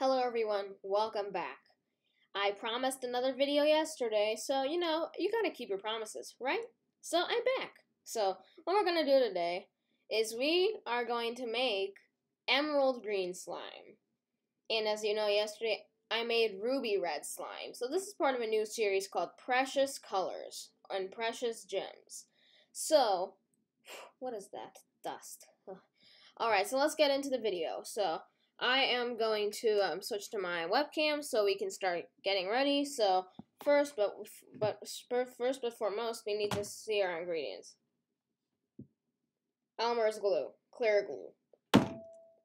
Hello everyone, welcome back. I promised another video yesterday, so you know, you gotta keep your promises, right? So I'm back. So what we're gonna do today is we are going to make emerald green slime. And as you know, yesterday I made ruby red slime. So this is part of a new series called Precious Colors and Precious Gems. So, what is that? Dust. Alright, so let's get into the video. So, I am going to um, switch to my webcam so we can start getting ready. So first, but but first but foremost, we need to see our ingredients. Elmer's glue, clear glue.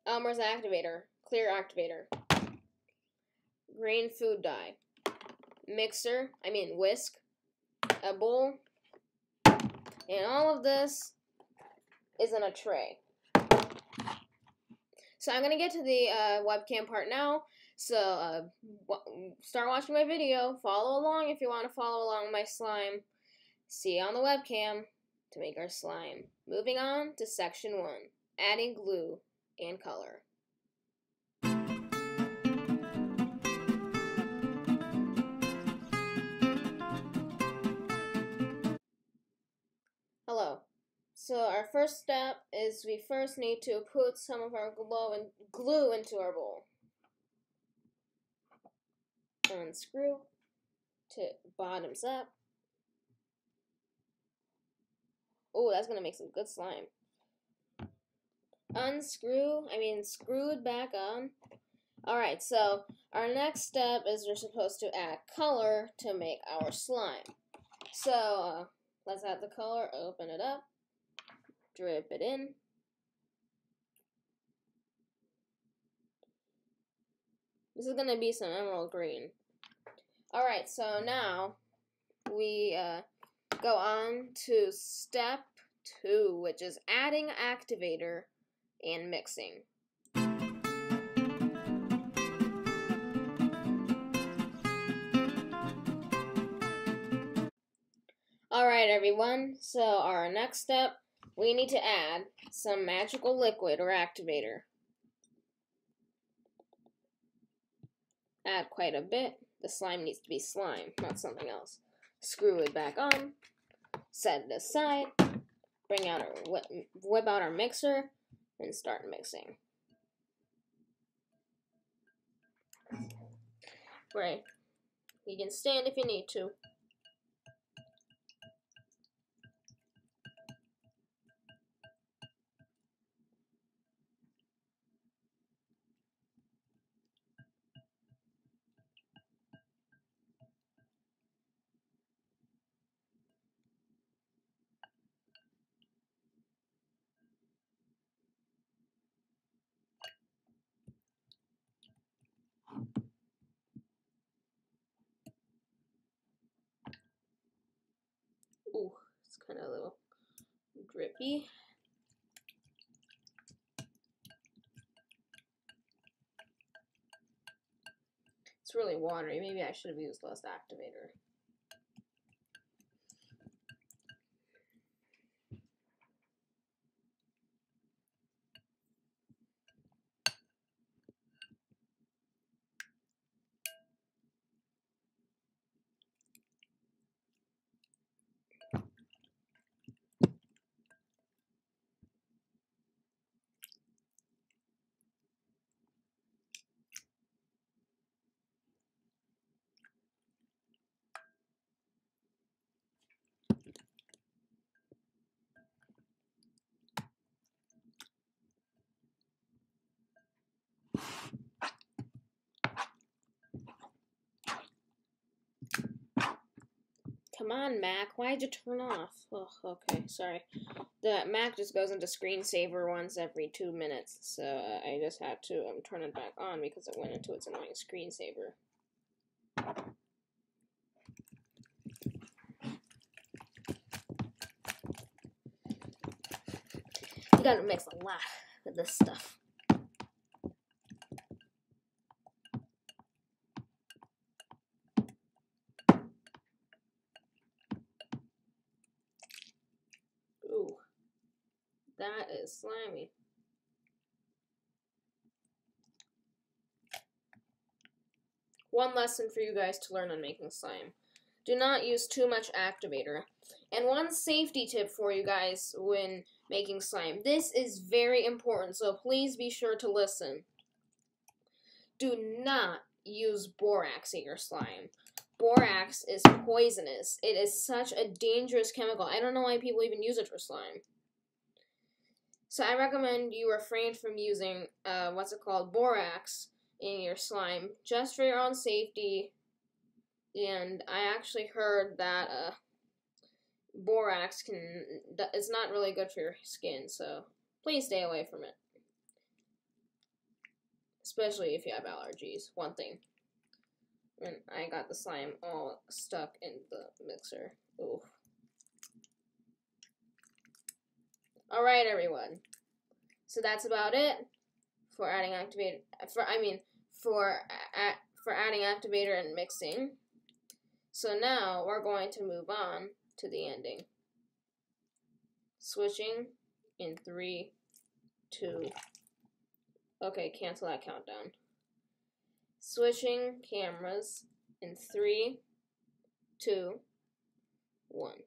Elmer's activator, clear activator. Green food dye. Mixer, I mean whisk. A bowl. And all of this is in a tray. So I'm gonna get to the uh, webcam part now. So uh, start watching my video. Follow along if you want to follow along my slime. See on the webcam to make our slime. Moving on to section one, adding glue and color. So our first step is we first need to put some of our glow and glue into our bowl. Unscrew to bottoms up. Oh, that's gonna make some good slime. Unscrew, I mean screw it back on. Alright, so our next step is we're supposed to add color to make our slime. So, uh, let's add the color, open it up drip it in. This is going to be some emerald green. Alright, so now we uh, go on to step two, which is adding activator and mixing. Alright everyone, so our next step we need to add some magical liquid or activator. Add quite a bit. The slime needs to be slime, not something else. Screw it back on. Set it aside. Bring out our whip, out our mixer and start mixing. Right. You can stand if you need to. It's really watery. Maybe I should have used less activator. Come on, Mac. Why'd you turn off? Oh, okay, sorry. The Mac just goes into screensaver once every two minutes, so uh, I just had to um, turn it back on because it went into its annoying screensaver. You gotta mix a lot with this stuff. That is slimy. one lesson for you guys to learn on making slime. Do not use too much activator. And one safety tip for you guys when making slime. This is very important, so please be sure to listen. Do not use borax in your slime. Borax is poisonous. It is such a dangerous chemical. I don't know why people even use it for slime. So I recommend you refrain from using, uh, what's it called, borax in your slime, just for your own safety. And I actually heard that, uh, borax can, it's not really good for your skin, so please stay away from it. Especially if you have allergies, one thing. And I got the slime all stuck in the mixer. Ooh. Alright, everyone. So that's about it for adding activator. For I mean, for for adding activator and mixing. So now we're going to move on to the ending. Switching in three, two. Okay, cancel that countdown. Switching cameras in three, two, one.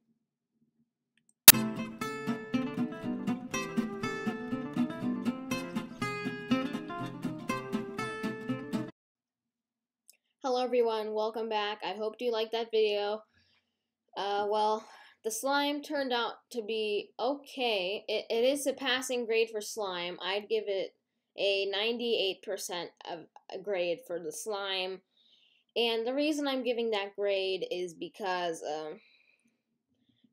Hello everyone, welcome back. I hope you liked that video. Uh, well, the slime turned out to be okay. It, it is a passing grade for slime. I'd give it a 98% of a grade for the slime. And the reason I'm giving that grade is because um,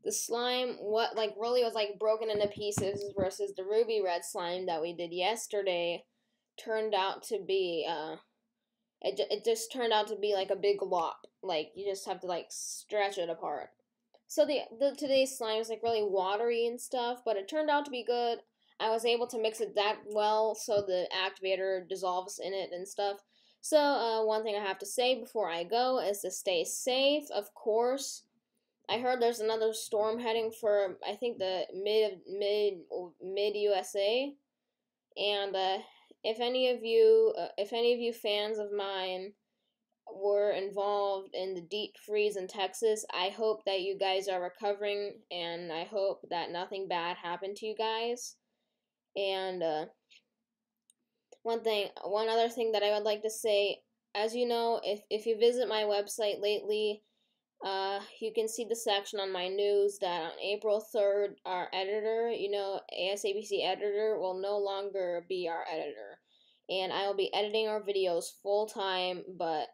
the slime, what like really was like broken into pieces versus the ruby red slime that we did yesterday, turned out to be uh, it, it just turned out to be like a big glop. Like you just have to like stretch it apart. So the the today's slime is like really watery and stuff, but it turned out to be good. I was able to mix it that well so the activator dissolves in it and stuff. So uh, one thing I have to say before I go is to stay safe, of course. I heard there's another storm heading for I think the mid mid mid USA, and uh, if any of you, uh, if any of you fans of mine were involved in the deep freeze in Texas, I hope that you guys are recovering, and I hope that nothing bad happened to you guys. And uh, one thing, one other thing that I would like to say, as you know, if if you visit my website lately, uh, you can see the section on my news that on April 3rd, our editor, you know, ASABC editor, will no longer be our editor. And I will be editing our videos full time, but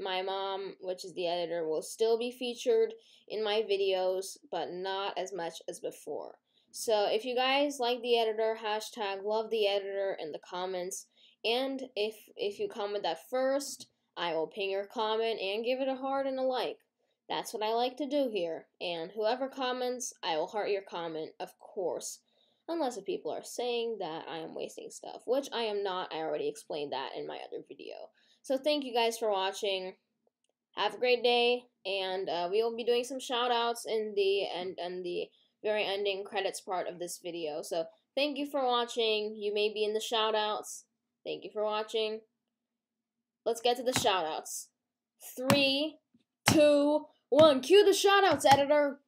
my mom, which is the editor, will still be featured in my videos, but not as much as before. So if you guys like the editor, hashtag love the editor in the comments. And if if you comment that first, I will ping your comment and give it a heart and a like. That's what I like to do here. And whoever comments, I will heart your comment, of course. Unless if people are saying that I am wasting stuff, which I am not. I already explained that in my other video. So thank you guys for watching. Have a great day, and uh, we will be doing some shoutouts in the and and the very ending credits part of this video. So thank you for watching. You may be in the shoutouts. Thank you for watching. Let's get to the shout outs. Three, two, one. Cue the shoutouts, editor.